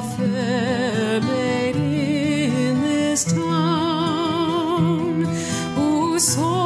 all fair maid in this town. Who saw